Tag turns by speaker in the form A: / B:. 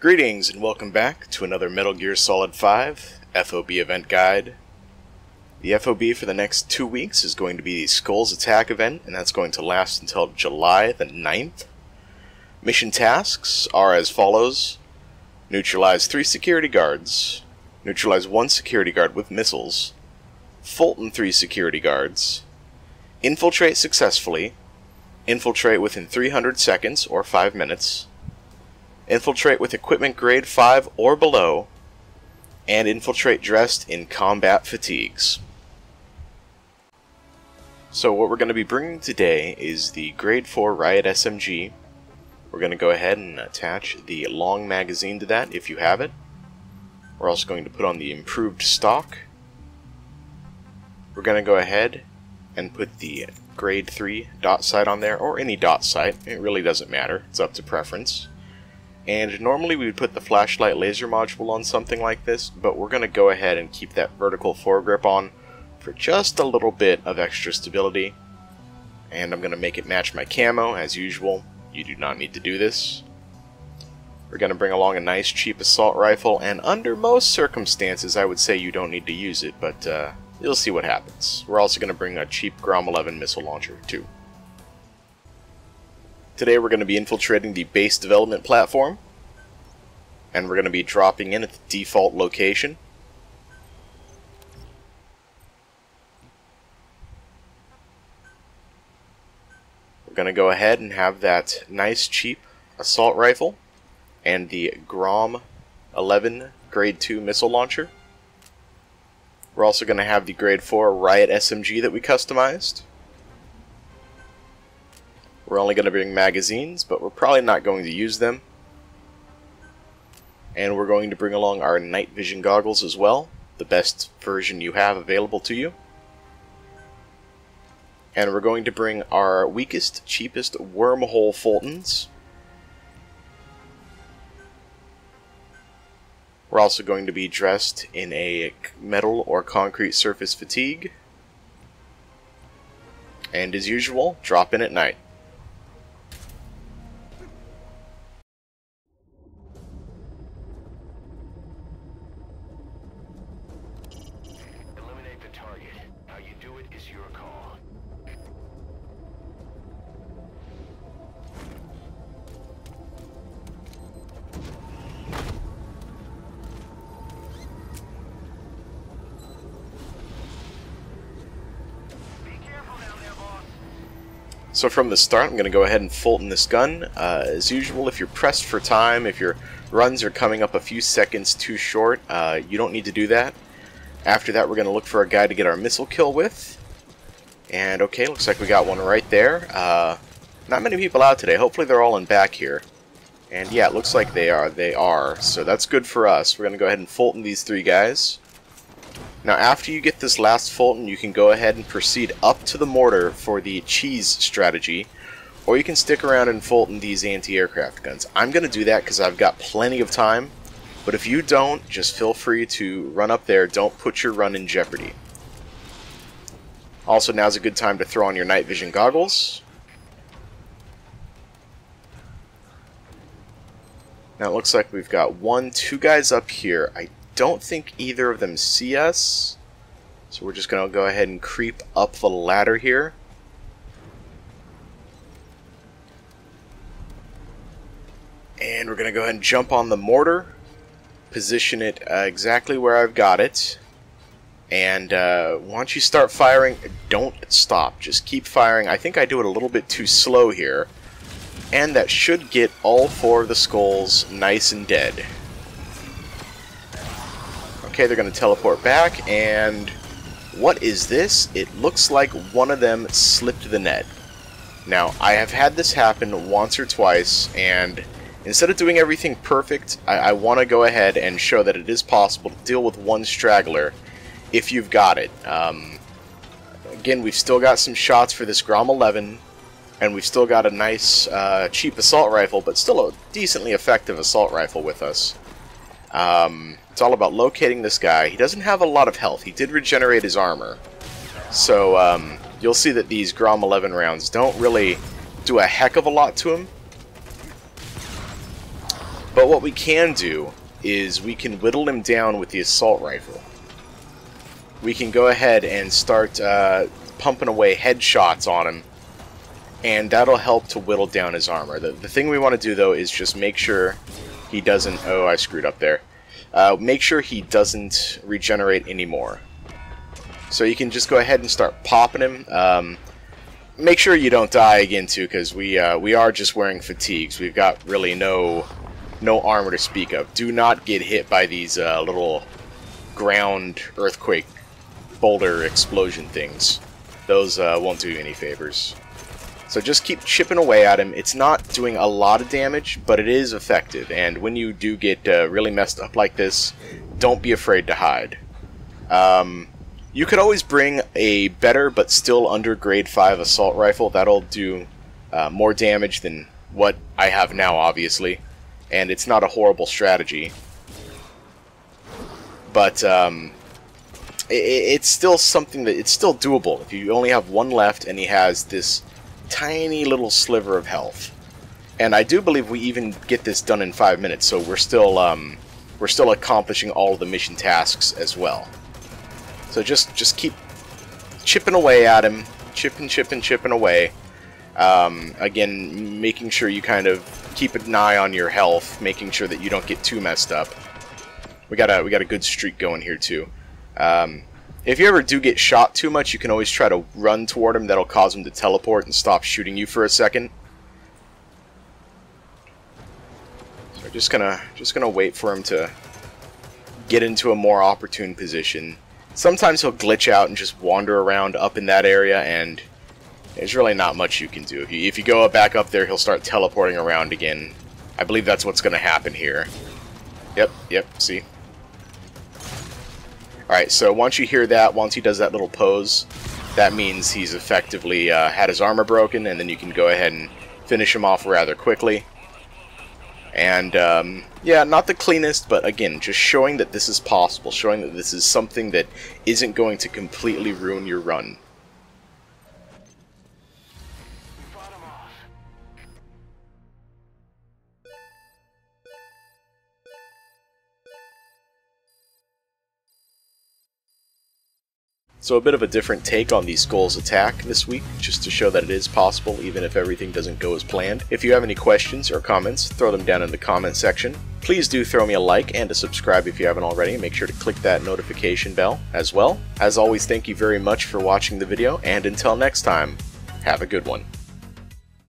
A: Greetings and welcome back to another Metal Gear Solid 5 FOB event guide. The FOB for the next two weeks is going to be the Skulls Attack event, and that's going to last until July the 9th. Mission tasks are as follows. Neutralize three security guards, neutralize one security guard with missiles, Fulton three security guards, infiltrate successfully, infiltrate within 300 seconds or 5 minutes, infiltrate with equipment grade 5 or below, and infiltrate dressed in combat fatigues. So what we're going to be bringing today is the grade 4 Riot SMG. We're going to go ahead and attach the long magazine to that if you have it. We're also going to put on the improved stock. We're going to go ahead and put the grade 3 dot sight on there, or any dot sight. It really doesn't matter. It's up to preference. And normally we would put the flashlight laser module on something like this, but we're going to go ahead and keep that vertical foregrip on for just a little bit of extra stability. And I'm going to make it match my camo as usual. You do not need to do this. We're going to bring along a nice cheap assault rifle, and under most circumstances I would say you don't need to use it, but uh, you'll see what happens. We're also going to bring a cheap Grom 11 missile launcher too. Today we're going to be infiltrating the base development platform, and we're going to be dropping in at the default location. We're going to go ahead and have that nice cheap assault rifle and the Grom 11 grade 2 missile launcher. We're also going to have the grade 4 Riot SMG that we customized. We're only going to bring magazines, but we're probably not going to use them. And we're going to bring along our night vision goggles as well, the best version you have available to you. And we're going to bring our weakest, cheapest wormhole Fultons. We're also going to be dressed in a metal or concrete surface fatigue. And as usual, drop in at night. So from the start, I'm going to go ahead and Fulton this gun. Uh, as usual, if you're pressed for time, if your runs are coming up a few seconds too short, uh, you don't need to do that. After that, we're going to look for a guy to get our missile kill with. And okay, looks like we got one right there. Uh, not many people out today. Hopefully they're all in back here. And yeah, it looks like they are. They are. So that's good for us. We're going to go ahead and Fulton these three guys. Now after you get this last Fulton, you can go ahead and proceed up to the mortar for the cheese strategy, or you can stick around and Fulton these anti-aircraft guns. I'm going to do that because I've got plenty of time, but if you don't, just feel free to run up there. Don't put your run in jeopardy. Also, now's a good time to throw on your night vision goggles. Now it looks like we've got one, two guys up here. I don't think either of them see us. So we're just going to go ahead and creep up the ladder here. And we're going to go ahead and jump on the mortar. Position it uh, exactly where I've got it. And uh, once you start firing, don't stop. Just keep firing. I think I do it a little bit too slow here. And that should get all four of the skulls nice and dead. Okay, they're going to teleport back, and what is this? It looks like one of them slipped the net. Now, I have had this happen once or twice, and instead of doing everything perfect, I, I want to go ahead and show that it is possible to deal with one straggler if you've got it. Um, again, we've still got some shots for this Grom 11, and we've still got a nice, uh, cheap assault rifle, but still a decently effective assault rifle with us. Um, it's all about locating this guy. He doesn't have a lot of health. He did regenerate his armor. So, um, you'll see that these Grom 11 rounds don't really do a heck of a lot to him. But what we can do is we can whittle him down with the assault rifle. We can go ahead and start uh, pumping away headshots on him, and that'll help to whittle down his armor. The, the thing we want to do, though, is just make sure he doesn't... Oh, I screwed up there. Uh, make sure he doesn't regenerate anymore. So you can just go ahead and start popping him. Um, make sure you don't die again, too, because we, uh, we are just wearing fatigues. We've got really no no armor to speak of. Do not get hit by these uh, little ground earthquake boulder explosion things. Those uh, won't do you any favors. So just keep chipping away at him. It's not doing a lot of damage, but it is effective. And when you do get uh, really messed up like this, don't be afraid to hide. Um, you could always bring a better but still under grade 5 assault rifle. That'll do uh, more damage than what I have now, obviously and it's not a horrible strategy. But um, it, it's still something that it's still doable. If you only have one left and he has this tiny little sliver of health, and I do believe we even get this done in five minutes, so we're still um, we're still accomplishing all of the mission tasks as well. So just just keep chipping away at him, chipping, chipping, chipping away. Um, again, making sure you kind of keep an eye on your health, making sure that you don't get too messed up. We got a we got a good streak going here too. Um, if you ever do get shot too much, you can always try to run toward him. That'll cause him to teleport and stop shooting you for a second. So just gonna just gonna wait for him to get into a more opportune position. Sometimes he'll glitch out and just wander around up in that area, and there's really not much you can do. If you, if you go back up there, he'll start teleporting around again. I believe that's what's going to happen here. Yep, yep, see? Alright, so once you hear that, once he does that little pose, that means he's effectively uh, had his armor broken, and then you can go ahead and finish him off rather quickly. And, um, yeah, not the cleanest, but again, just showing that this is possible, showing that this is something that isn't going to completely ruin your run. So a bit of a different take on the Skull's attack this week, just to show that it is possible even if everything doesn't go as planned. If you have any questions or comments, throw them down in the comment section. Please do throw me a like and a subscribe if you haven't already. Make sure to click that notification bell as well. As always, thank you very much for watching the video, and until next time, have a good one.